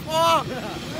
不